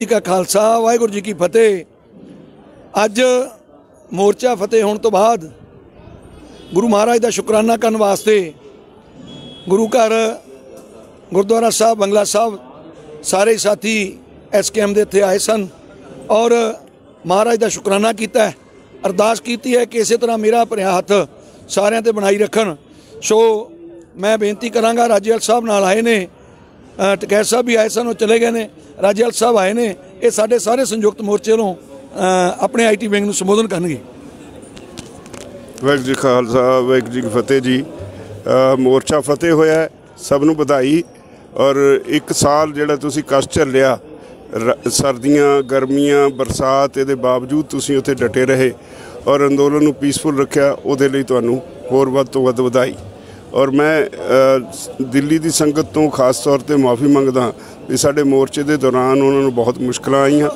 ਜੀ ਕਾ ਖਾਲਸਾ, ਵਾਹਿਗੁਰੂ ਜੀ ਕੀ ਫਤਿਹ। ਅੱਜ ਮੋਰਚਾ ਫਤਿਹ ਹੋਣ ਤੋਂ ਬਾਅਦ ਗੁਰੂ ਮਹਾਰਾਜ ਦਾ ਸ਼ੁਕਰਾਨਾ ਕਰਨ ਵਾਸਤੇ ਗੁਰੂ ਘਰ ਗੁਰਦੁਆਰਾ ਸਾਹਿਬ, ਬੰਗਲਾ ਸਾਹਿਬ ਸਾਰੇ ਸਾਥੀ ਐਸਕੇਐਮ ਦੇ ਇੱਥੇ ਆਏ ਸਨ ਔਰ ਮਹਾਰਾਜ ਦਾ ਸ਼ੁਕਰਾਨਾ ਕੀਤਾ ਅਰਦਾਸ ਕੀਤੀ ਹੈ ਕਿ ਇਸੇ ਤਰ੍ਹਾਂ ਮੇਰਾ ਭਰਿਆ ਹੱਥ ਸਾਰਿਆਂ ਤੇ ਬਣਾਈ ਰੱਖਣ। ਸੋ ਮੈਂ ਬੇਨਤੀ ਕਰਾਂਗਾ ਰਾਜੇਵਾਲ ਸਾਹਿਬ ਨਾਲ ਆਏ ਨੇ ਟਕੈਤ ਸਾਹਿਬ ਵੀ ਆਏ ਸਨ ਉਹ ਚਲੇ ਗਏ ਨੇ। ਰਾਜੇਵਾਲ ਸਾਹਿਬ ਆਏ ਨੇ। ਇਹ ਸਾਡੇ ਸਾਰੇ ਸੰਯੁਕਤ ਮੋਰਚੇ ਵੱਲੋਂ ਅ, ਆਪਣੇ ਆਈਟੀ ਵਿੰਗ ਨੂੰ ਸੰਬੋਧਨ ਕਰਨਗੇ। ਵਾਹਿਗੁਰੂ ਜੀ ਖਾਲਸਾ ਵਾਹਿਗੁਰੂ ਜੀ ਫਤਿਹ ਜੀ। ਮੋਰਚਾ ਫਤਿਹ ਹੋਇਆ ਸਭ ਨੂੰ ਵਧਾਈ। ਔਰ ਇੱਕ ਸਾਲ ਜਿਹੜਾ ਤੁਸੀਂ ਕਸ਼ਟ ਝੱਲਿਆ ਰ- ਸਰਦੀਆਂ ਗਰਮੀਆਂ ਬਰਸਾਤ ਇਹਦੇ ਬਾਵਜੂਦ ਤੁਸੀਂ ਉੱਥੇ ਡਟੇ ਰਹੇ। ਔਰ ਅੰਦੋਲਨ ਨੂੰ ਪੀਸਫੁਲ ਰੱਖਿਆ ਉਹਦੇ ਲਈ ਤੁਹਾਨੂੰ ਹੋਰ ਵੱਧ ਤੋਂ ਵੱਧ ਵਧਾਈ। ਔਰ ਮੈਂ ਦਿੱਲੀ ਦੀ ਸੰਗਤ ਤੋਂ ਖਾਸ ਤੌਰ ਤੇ ਮਾਫੀ ਮੰਗਦਾ ਵੀ ਸਾਡੇ ਮੋਰਚੇ ਦੇ ਦੌਰਾਨ ਉਹਨਾਂ ਨੂੰ ਬਹੁਤ ਮੁਸ਼ਕਲਾਂ ਆਈਆਂ।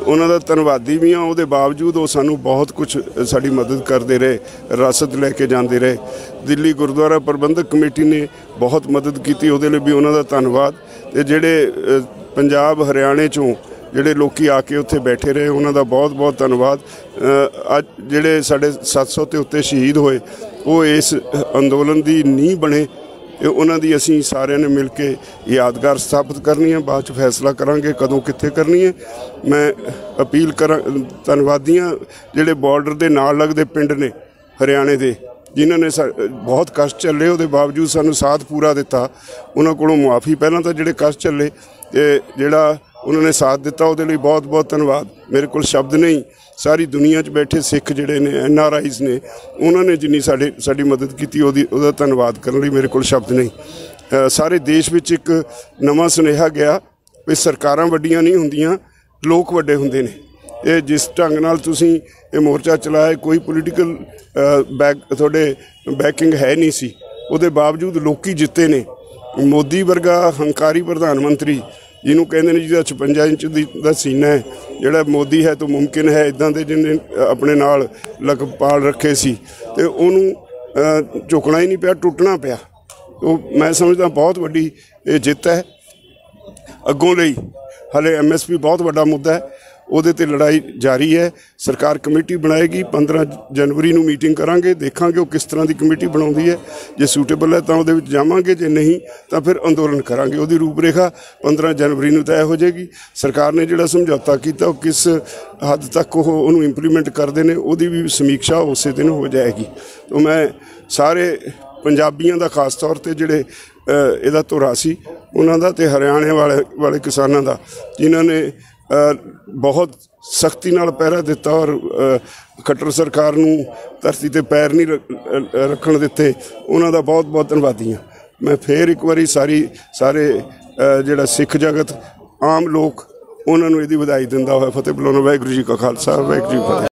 ਉਹਨਾਂ ਦਾ ਧੰਨਵਾਦੀ ਵੀ ਹਾਂ, ਉਹਦੇ ਬਾਵਜੂਦ ਉਹ ਸਾਨੂੰ ਬਹੁਤ ਕੁਝ ਸਾਡੀ ਮਦਦ ਕਰਦੇ ਰਹੇ, ਰਸਦ ਲੈ ਕੇ ਜਾਂਦੇ ਰਹੇ। ਦਿੱਲੀ ਗੁਰਦੁਆਰਾ ਪ੍ਰਬੰਧਕ ਕਮੇਟੀ ਨੇ ਬਹੁਤ ਮਦਦ ਕੀਤੀ, ਉਹਦੇ ਲਈ ਵੀ ਉਹਨਾਂ ਦਾ ਧੰਨਵਾਦ। ਤੇ ਜਿਹੜੇ ਪੰਜਾਬ ਹਰਿਆਣੇ ਚੋਂ ਜਿਹੜੇ ਲੋਕੀ ਆ ਕੇ ਉੱਥੇ ਬੈਠੇ ਰਹੇ, ਉਹਨਾਂ ਦਾ ਬਹੁਤ ਬਹੁਤ ਧੰਨਵਾਦ। ਅੱਜ ਜਿਹੜੇ ਸਾਡੇ 700 ਤੇ ਉੱਤੇ ਸ਼ਹੀਦ ਹੋਏ, ਉਹ ਇਸ ਅੰਦੋਲਨ ਦੀ ਨੀਂਹ ਬਣੇ ਇਹ ਉਹਨਾਂ ਦੀ ਅਸੀਂ ਸਾਰਿਆਂ ਨੇ ਮਿਲ ਕੇ ਯਾਦਗਾਰ ਸਥਾਪਿਤ ਕਰਨੀ ਹੈ। ਬਾਅਦ ਚ ਫੈਸਲਾ ਕਰਾਂਗੇ ਕਦੋਂ ਕਿੱਥੇ ਕਰਨੀ ਹੈ। ਮੈਂ ਅਪੀਲ ਕਰਾਂ, ਧੰਨਵਾਦੀਆਂ ਜਿਹੜੇ ਬਾਰਡਰ ਦੇ ਨਾਲ ਲੱਗਦੇ ਪਿੰਡ ਨੇ ਹਰਿਆਣੇ ਦੇ, ਜਿਨ੍ਹਾਂ ਨੇ ਸਾ- ਬਹੁਤ ਕਸ਼ਟ ਚੱਲੇ ਉਹਦੇ ਬਾਵਜੂਦ ਸਾਨੂੰ ਸਾਥ ਪੂਰਾ ਦਿੱਤਾ। ਉਹਨਾਂ ਕੋਲੋਂ ਮੁਆਫੀ ਪਹਿਲਾਂ ਤਾਂ ਜਿਹੜੇ ਕਸ਼ਟ ਚੱਲੇ ਤੇ ਜਿਹੜਾ ਉਹਨਾਂ ਨੇ ਸਾਥ ਦਿੱਤਾ, ਉਹਦੇ ਲਈ ਬਹੁਤ ਬਹੁਤ ਧੰਨਵਾਦ। ਮੇਰੇ ਕੋਲ ਸ਼ਬਦ ਨਹੀਂ। ਸਾਰੀ ਦੁਨੀਆ 'ਚ ਬੈਠੇ ਸਿੱਖ ਜਿਹੜੇ ਨੇ, ਐਨ ਆਰ ਆਈਜ਼ ਨੇ, ਉਹਨਾਂ ਨੇ ਜਿੰਨੀ ਸਾਡੇ, ਸਾਡੀ ਮਦਦ ਕੀਤੀ, ਉਹਦੀ, ਉਹਦਾ ਧੰਨਵਾਦ ਕਰਨ ਲਈ ਮੇਰੇ ਕੋਲ ਸ਼ਬਦ ਨਹੀਂ। ਸਾਰੇ ਦੇਸ਼ ਵਿੱਚ ਇੱਕ ਨਵਾਂ ਸੁਨੇਹਾ ਗਿਆ ਵੀ ਸਰਕਾਰਾਂ ਵੱਡੀਆਂ ਨਹੀਂ ਹੁੰਦੀਆਂ, ਲੋਕ ਵੱਡੇ ਹੁੰਦੇ ਨੇ। ਇਹ ਜਿਸ ਢੰਗ ਨਾਲ ਤੁਸੀਂ ਇਹ ਮੋਰਚਾ ਚਲਾਇਆ, ਕੋਈ ਪੋਲੀਟੀਕਲ ਬੈਕ ਤੁਹਾਡੇ ਬੈਕਿੰਗ ਹੈ ਨਹੀਂ ਸੀ। ਉਹਦੇ ਬਾਵਜੂਦ ਲੋਕੀ ਜਿੱਤੇ ਨੇ। ਮੋਦੀ ਵਰਗਾ ਹੰਕਾਰੀ ਪ੍ਰਧਾਨ ਮੰਤਰੀ ਜਿਹਨੂੰ ਕਹਿੰਦੇ ਨੇ ਜਿਹਦਾ 56 ਇੰਚ ਦੀ ਦਾ ਸੀਨਾ ਹੈ, ਜਿਹੜਾ ਮੋਦੀ ਹੈ ਤਾਂ ਮੁਮਕਿਨ ਹੈ ਇਦਾਂ ਦੇ ਜਿਹਨੇ ਆਪਣੇ ਨਾਲ ਲਖਪਾਲ ਰੱਖੇ ਸੀ। ਤੇ ਉਹਨੂੰ ਝੁਕਣਾ ਹੀ ਨਹੀਂ ਪਿਆ, ਟੁੱਟਣਾ ਪਿਆ। ਉਹ ਮੈਂ ਸਮਝਦਾ ਬਹੁਤ ਵੱਡੀ ਇਹ ਜਿੱਤ ਹੈ। ਅੱਗੋਂ ਲਈ, ਹਲੇ ਐਮਐਸਪੀ ਬਹੁਤ ਵੱਡਾ ਮੁੱਦਾ ਹੈ। ਉਹਦੇ ਤੇ ਲੜਾਈ ਜਾਰੀ ਹੈ। ਸਰਕਾਰ ਕਮੇਟੀ ਬਣਾਏਗੀ। 15 ਜਨਵਰੀ ਨੂੰ ਮੀਟਿੰਗ ਕਰਾਂਗੇ। ਦੇਖਾਂਗੇ ਉਹ ਕਿਸ ਤਰ੍ਹਾਂ ਦੀ ਕਮੇਟੀ ਬਣਾਉਂਦੀ ਹੈ। ਜੇ ਸੂਟੇਬਲ ਹੈ ਤਾਂ ਉਹਦੇ ਵਿੱਚ ਜਾਵਾਂਗੇ। ਜੇ ਨਹੀਂ, ਤਾਂ ਫਿਰ ਅੰਦੋਲਨ ਕਰਾਂਗੇ। ਉਹਦੀ ਰੂਪਰੇਖਾ 15 ਜਨਵਰੀ ਨੂੰ ਤੈਅ ਹੋ ਜਾਏਗੀ। ਸਰਕਾਰ ਨੇ ਜਿਹੜਾ ਸਮਝੌਤਾ ਕੀਤਾ, ਉਹ ਕਿਸ ਹੱਦ ਤੱਕ ਉਹ ਉਹਨੂੰ ਇੰਪਲੀਮੈਂਟ ਕਰਦੇ ਨੇ, ਉਹਦੀ ਵੀ ਸਮੀਖਿਆ ਉਸੇ ਦਿਨ ਹੋ ਜਾਏਗੀ। ਤਾਂ ਮੈਂ ਸਾਰੇ ਪੰਜਾਬੀਆਂ ਦਾ ਖਾਸ ਤੌਰ ਤੇ ਜਿਹੜੇ ਇਹਦਾ ਧੁਰਾ ਸੀ, ਉਹਨਾਂ ਦਾ ਤੇ ਹਰਿਆਣੇ ਵਾਲੇ ਵਾਲੇ ਕਿਸਾਨਾਂ ਦਾ, ਜਿਨ੍ਹਾਂ ਨੇ ਬਹੁਤ ਸਖਤੀ ਨਾਲ ਪਹਿਰਾ ਦਿੱਤਾ ਔਰ ਖੱਟਰ ਸਰਕਾਰ ਨੂੰ ਧਰਤੀ ਤੇ ਪੈਰ ਨਹੀਂ ਰੱਖਣ ਦਿੱਤੇ। ਉਹਨਾਂ ਦਾ ਬਹੁਤ ਬਹੁਤ ਧੰਨਵਾਦੀ ਹਾਂ। ਮੈਂ ਫੇਰ ਇੱਕ ਵਾਰੀ ਸਾਰੀ, ਸਾਰੇ ਜਿਹੜਾ ਸਿੱਖ ਜਗਤ, ਆਮ ਲੋਕ, ਉਹਨਾਂ ਨੂੰ ਇਹਦੀ ਵਧਾਈ ਦਿੰਦਾ ਹੋਇਆ ਫਤਿਹ ਬੁਲਾਉਣਾ ਵਾਹਿਗੁਰੂ ਜੀ ਕਾ ਖਾਲਸਾ, ਵਾਹਿਗੁਰੂ ਜੀ ਕੀ ਫਤਿਹ।